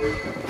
Yeah.